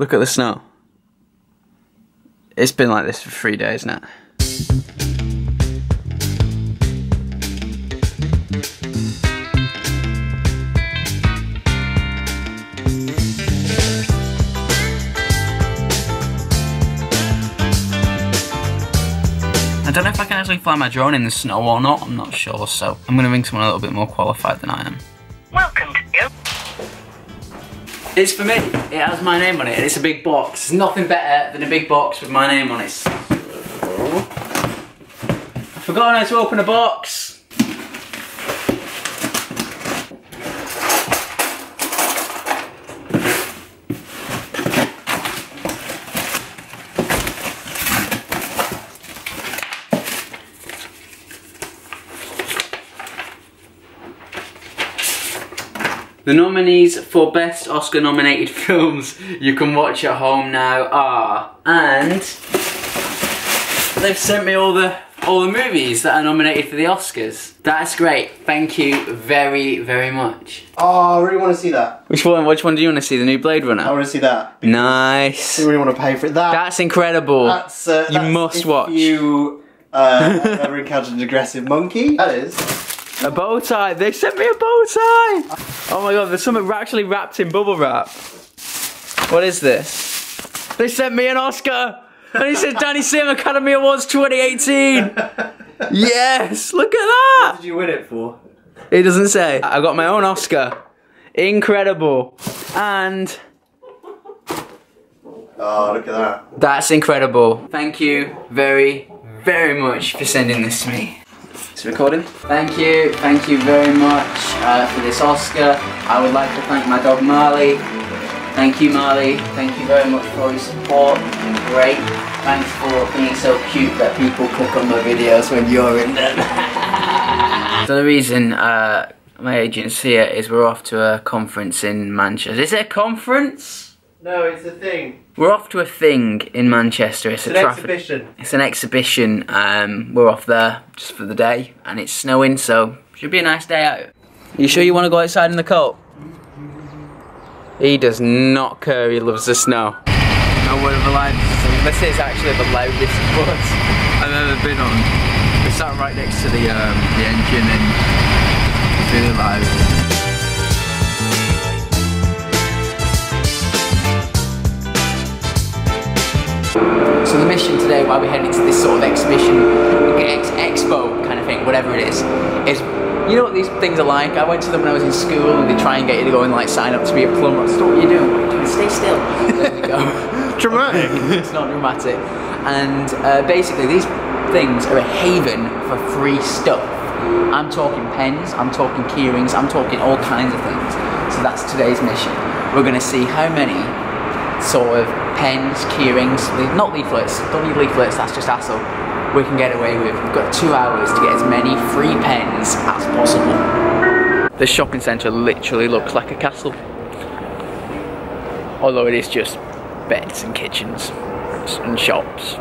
Look at the snow. It's been like this for three days now. I don't know if I can actually fly my drone in the snow or not, I'm not sure, so I'm gonna ring someone a little bit more qualified than I am. Welcome to you. It's for me. It has my name on it, and it's a big box. There's nothing better than a big box with my name on it. I forgot how to open a box. The nominees for Best Oscar nominated films you can watch at home now are, and they've sent me all the all the movies that are nominated for the Oscars. That's great. Thank you very very much. Oh, I really want to see that. Which one? Which one do you want to see? The new Blade Runner. I want to see that. Nice. I really want to pay for it. That. That's incredible. that's, uh, you that's must watch. You uh, ever encountered an aggressive monkey? That is. A bow tie. They sent me a bow tie. Oh my god, there's something actually wrapped in bubble wrap. What is this? They sent me an Oscar. And he says Danny Simm Academy Awards 2018. yes, look at that. What did you win it for? It doesn't say. I got my own Oscar. Incredible. And Oh, look at that. that's incredible. Thank you very, very much for sending this to me. It's recording. Thank you, thank you very much uh, for this Oscar. I would like to thank my dog Marley. Thank you, Marley. Thank you very much for your support. You've been great. Thanks for being so cute that people click on my videos when you're in them. so the reason uh, my agent's here is we're off to a conference in Manchester. Is it a conference? No, it's a thing. We're off to a thing in Manchester. It's, It's a an traffic. exhibition. It's an exhibition. Um, we're off there just for the day, and it's snowing, so should be a nice day out. You sure you want to go outside in the cold? He does not care. He loves the snow. No word of a lie. This is actually the loudest bus I've ever been on. We sat right next to the um, the engine, and it's really loud. So the mission today, while we're heading to this sort of exhibition, ex- expo kind of thing, whatever it is, is you know what these things are like. I went to them when I was in school, and they try and get you to go and like sign up to be a plumber. That's not what you're doing. What you doing? Stay still. There we go. Dramatic. it's not dramatic. And uh, basically, these things are a haven for free stuff. I'm talking pens, I'm talking keyrings, I'm talking all kinds of things. So that's today's mission. We're going to see how many sort of pens, keyrings, not leaflets, don't need leaflets, that's just hassle, we can get away with. We've got two hours to get as many free pens as possible. The shopping centre literally looks like a castle. Although it is just beds and kitchens and shops.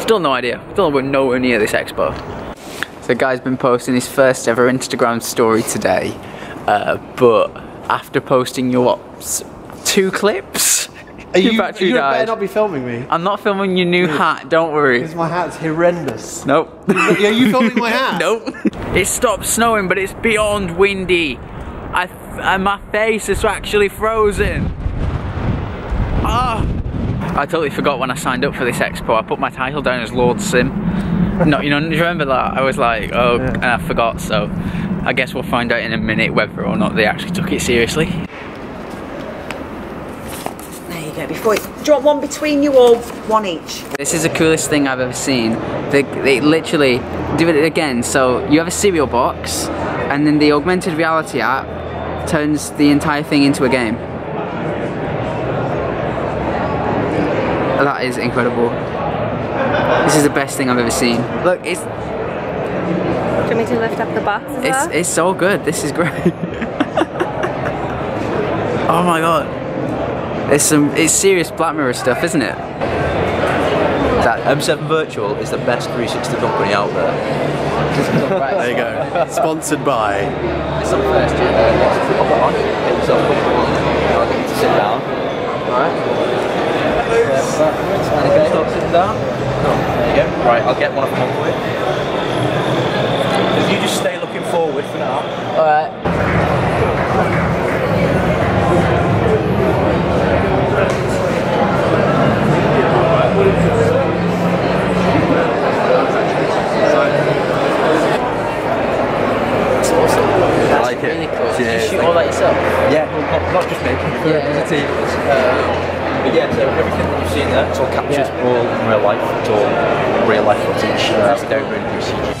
Still no idea. Still we're nowhere near this expo. So guy's been posting his first ever Instagram story today, uh, but after posting your what, two clips, Are your you, battery you died. better not be filming me. I'm not filming your new hat. Don't worry. Because my hat's horrendous. Nope. Are you filming my hat? nope. It stopped snowing, but it's beyond windy. I and my face is actually frozen. Ah. I totally forgot when I signed up for this expo. I put my title down as Lord Simm. No, you know, do you remember that? I was like, oh, Yeah. and I forgot. So, I guess we'll find out in a minute whether or not they actually took it seriously. There you go. Before, do you want one between you or one each? This is the coolest thing I've ever seen. They, they literally do it again. So you have a cereal box, and then the augmented reality app turns the entire thing into a game. That is incredible. This is the best thing I've ever seen. Look, it's Do you want me to lift up the box as it's well? it's so good. This is great. oh my god. It's some it's serious Black Mirror stuff, isn't it? That M7 Virtual is the best 360 company out there. There you go. Sponsored by. It's on first, yeah. Pop it on, get yourself comfortable. I'll get you to sit down. Alright. Okay. Start sitting down. There you go. Right, I'll get one of them on for you. If you just stay looking forward for now. Alright. I like it. Really cool. Did Yeah, you it's shoot like- all that yourself? Yeah, well, not, not just me. Yeah. There's a team. Um, but yeah, so everything that you've seen there, it's all captured, Yeah. all in real life. It's all real life footage. Uh, we don't really do CG.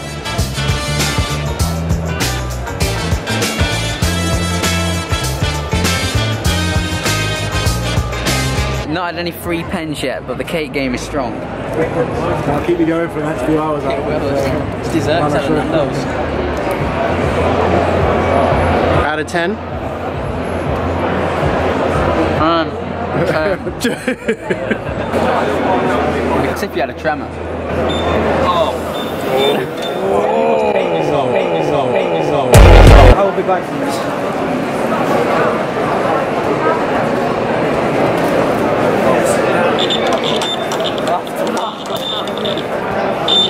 Not had any free pens yet, but the cake game is strong. I'll keep you going for the next few hours. It's dessert, telling them those. Out of 10? Um, um, it's if you had a tremor. I will be back from this.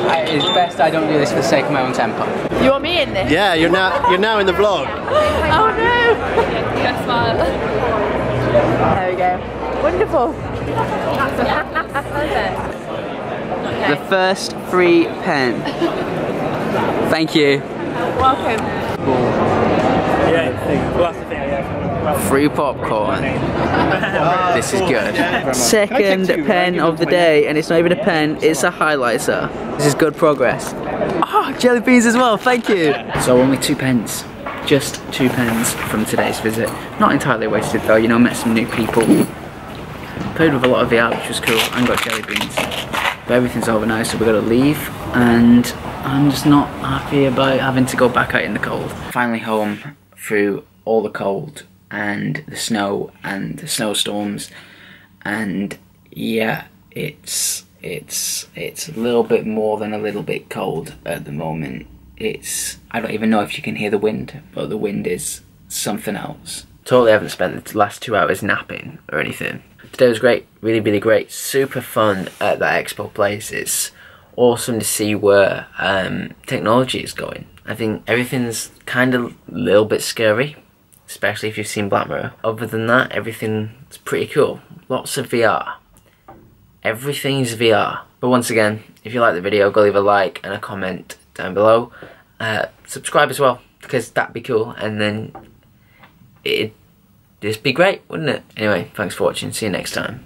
I, it's best I don't do this for the sake of my own temper. You want me in this? Yeah, you're now you're now in the vlog. Oh no! Yes, smile. There we go. Wonderful. The first free pen. Thank you. Welcome. Yeah, Free popcorn. This is good. Second pen of the day, and it's not even a pen, it's a highlighter. This is good progress. Oh, jelly beans as well, thank you. So only two pens. Just two pens from today's visit. Not entirely wasted though, you know, met some new people. Played with a lot of VR, which was cool, and got jelly beans. But everything's over now, so we're gonna leave, and I'm just not happy about having to go back out in the cold. Finally home through all the cold and the snow and the snowstorms, and yeah, it's it's it's a little bit more than a little bit cold at the moment. It's I don't even know if you can hear the wind, but the wind is something else. Totally haven't spent the last two hours napping or anything. Today was great, really, really great. Super fun at that expo place. It's awesome to see where um, technology is going. I think everything's kind of a little bit scary, especially if you've seen Black Mirror. Other than that, everything's pretty cool. Lots of VR. Everything is VR. But once again, if you like the video, go leave a like and a comment down below. Uh, subscribe as well, because that'd be cool. And then it'd just be great, wouldn't it? Anyway, thanks for watching. See you next time.